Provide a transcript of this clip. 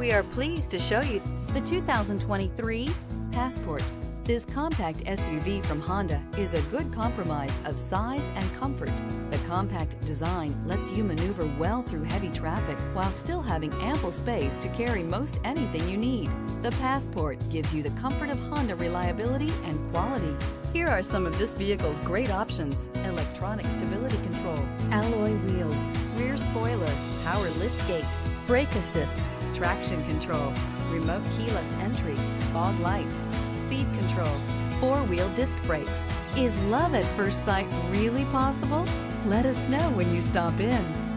We are pleased to show you the 2023 Passport. This compact SUV from Honda is a good compromise of size and comfort. The compact design lets you maneuver well through heavy traffic while still having ample space to carry most anything you need. The Passport gives you the comfort of Honda reliability and quality. Here are some of this vehicle's great options. Electronic stability control, alloy wheels, rear spoiler, power lift gate, brake assist, traction control, remote keyless entry, fog lights, speed control, four-wheel disc brakes. Is love at first sight really possible? Let us know when you stop in.